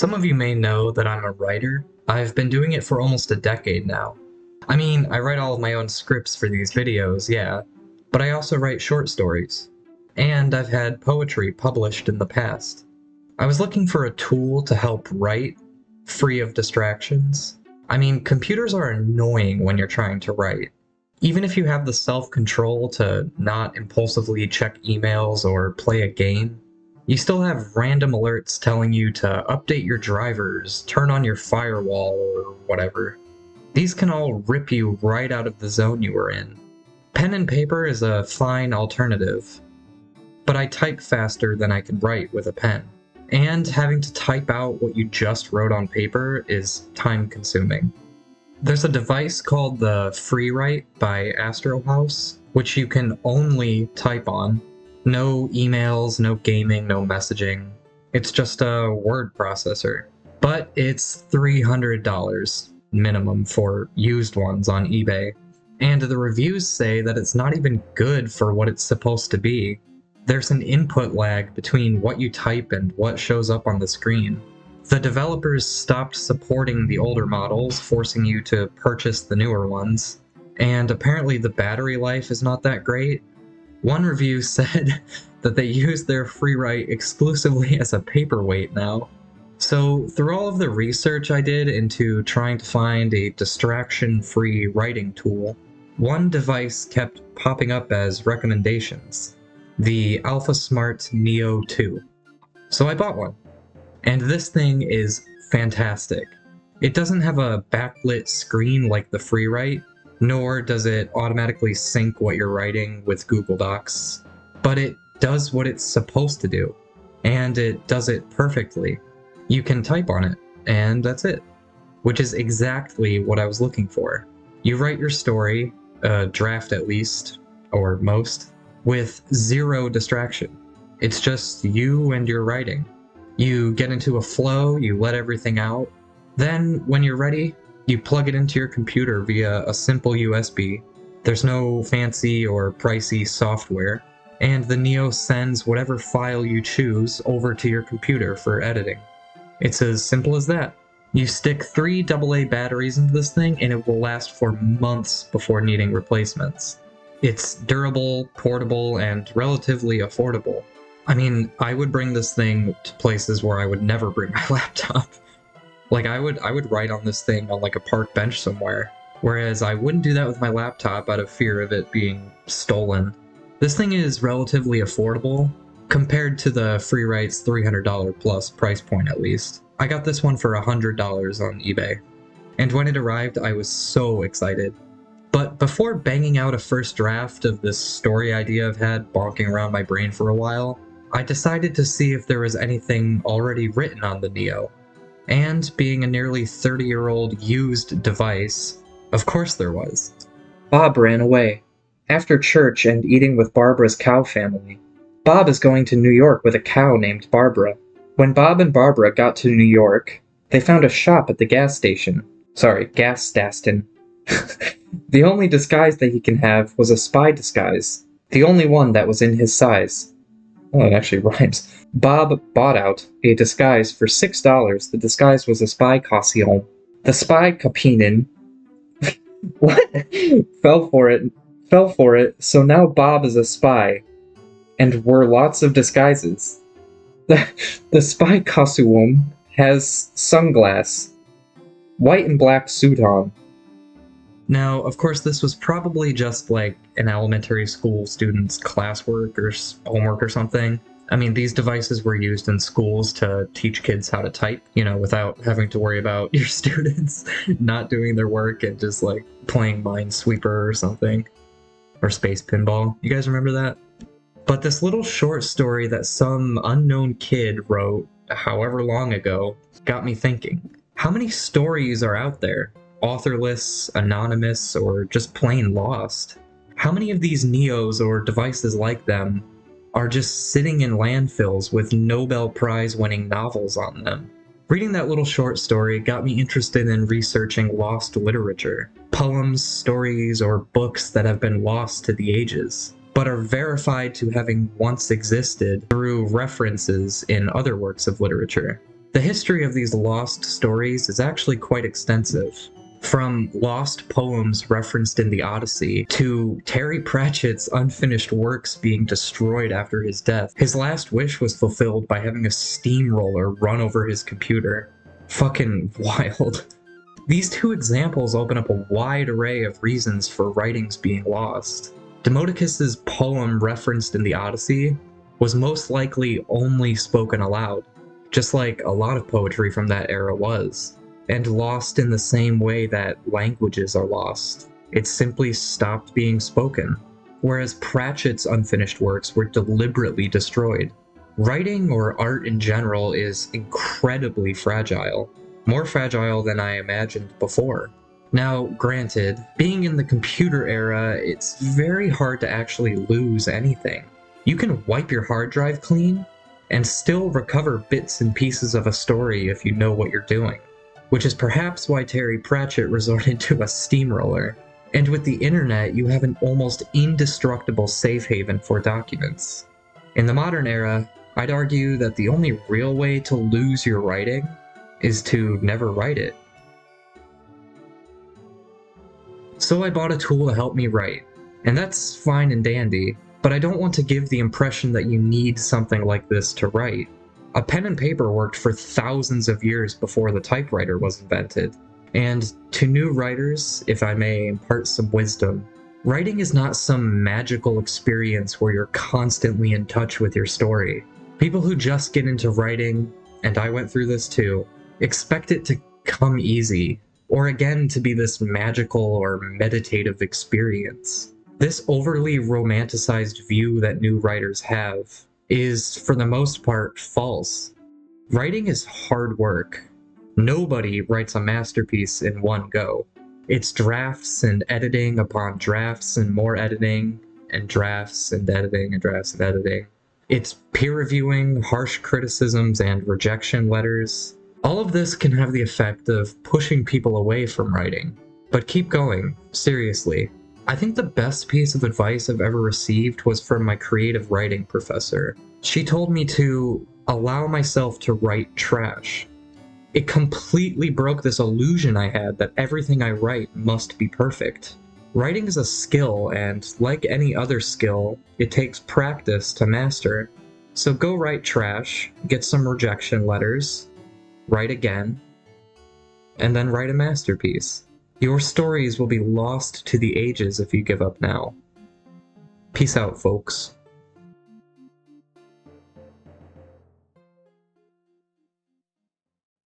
Some of you may know that I'm a writer. I've been doing it for almost a decade now. I mean, I write all of my own scripts for these videos, yeah, but I also write short stories. And I've had poetry published in the past. I was looking for a tool to help write, free of distractions. I mean, computers are annoying when you're trying to write. Even if you have the self control to not impulsively check emails or play a game, you still have random alerts telling you to update your drivers, turn on your firewall, or whatever. These can all rip you right out of the zone you were in. Pen and paper is a fine alternative, but I type faster than I can write with a pen. And having to type out what you just wrote on paper is time consuming. There's a device called the FreeWrite by Astrohaus, which you can only type on no emails, no gaming, no messaging. It's just a word processor. But it's $300 minimum for used ones on eBay. And the reviews say that it's not even good for what it's supposed to be. There's an input lag between what you type and what shows up on the screen. The developers stopped supporting the older models, forcing you to purchase the newer ones. And apparently the battery life is not that great, one review said that they use their FreeWrite exclusively as a paperweight now. So, through all of the research I did into trying to find a distraction free writing tool, one device kept popping up as recommendations the AlphaSmart Neo 2. So, I bought one. And this thing is fantastic. It doesn't have a backlit screen like the FreeWrite, nor does it automatically sync what you're writing with Google Docs, but it does what it's supposed to do, and it does it perfectly. You can type on it, and that's it, which is exactly what I was looking for. You write your story, a draft at least, or most, with zero distraction. It's just you and your writing. You get into a flow, you let everything out. Then, when you're ready, you plug it into your computer via a simple USB. There's no fancy or pricey software, and the Neo sends whatever file you choose over to your computer for editing. It's as simple as that. You stick three AA batteries into this thing, and it will last for months before needing replacements. It's durable, portable, and relatively affordable. I mean, I would bring this thing to places where I would never bring my laptop. Like I would I would write on this thing on like a park bench somewhere. Whereas I wouldn't do that with my laptop out of fear of it being stolen. This thing is relatively affordable compared to the free FreeWrite's $300 plus price point at least. I got this one for $100 on eBay. And when it arrived, I was so excited. But before banging out a first draft of this story idea I've had bonking around my brain for a while, I decided to see if there was anything already written on the Neo. And being a nearly 30 year old used device, of course there was. Bob ran away. After church and eating with Barbara's cow family. Bob is going to New York with a cow named Barbara. When Bob and Barbara got to New York, they found a shop at the gas station. Sorry, gas staston. the only disguise that he can have was a spy disguise. The only one that was in his size. Oh, it actually rhymes. Bob bought out a disguise for six dollars. The disguise was a spy costume. The spy Kapinin what fell for it fell for it, so now Bob is a spy. And were lots of disguises. The the spy costume has sunglass, white and black suit on. Now, of course, this was probably just like an elementary school student's classwork or homework or something. I mean, these devices were used in schools to teach kids how to type, you know, without having to worry about your students not doing their work and just like playing Minesweeper or something. Or Space Pinball. You guys remember that? But this little short story that some unknown kid wrote however long ago got me thinking. How many stories are out there? Authorless, anonymous, or just plain lost? How many of these Neos or devices like them are just sitting in landfills with Nobel Prize winning novels on them. Reading that little short story got me interested in researching lost literature poems, stories, or books that have been lost to the ages, but are verified to having once existed through references in other works of literature. The history of these lost stories is actually quite extensive. From lost poems referenced in the Odyssey to Terry Pratchett's unfinished works being destroyed after his death, his last wish was fulfilled by having a steamroller run over his computer. Fucking wild. These two examples open up a wide array of reasons for writings being lost. Demodocus's poem referenced in the Odyssey was most likely only spoken aloud, just like a lot of poetry from that era was and lost in the same way that languages are lost. It simply stopped being spoken. Whereas Pratchett's unfinished works were deliberately destroyed. Writing or art in general is incredibly fragile, more fragile than I imagined before. Now, granted, being in the computer era, it's very hard to actually lose anything. You can wipe your hard drive clean and still recover bits and pieces of a story if you know what you're doing which is perhaps why Terry Pratchett resorted to a steamroller. And with the internet, you have an almost indestructible safe haven for documents. In the modern era, I'd argue that the only real way to lose your writing is to never write it. So I bought a tool to help me write, and that's fine and dandy, but I don't want to give the impression that you need something like this to write. A pen and paper worked for thousands of years before the typewriter was invented. And to new writers, if I may impart some wisdom, writing is not some magical experience where you're constantly in touch with your story. People who just get into writing, and I went through this too, expect it to come easy, or again to be this magical or meditative experience. This overly romanticized view that new writers have is, for the most part, false. Writing is hard work. Nobody writes a masterpiece in one go. It's drafts and editing upon drafts and more editing, and drafts and editing and drafts and editing. It's peer reviewing, harsh criticisms, and rejection letters. All of this can have the effect of pushing people away from writing. But keep going, seriously. I think the best piece of advice I've ever received was from my creative writing professor. She told me to allow myself to write trash. It completely broke this illusion I had that everything I write must be perfect. Writing is a skill, and like any other skill, it takes practice to master. So go write trash, get some rejection letters, write again, and then write a masterpiece. Your stories will be lost to the ages if you give up now. Peace out, folks.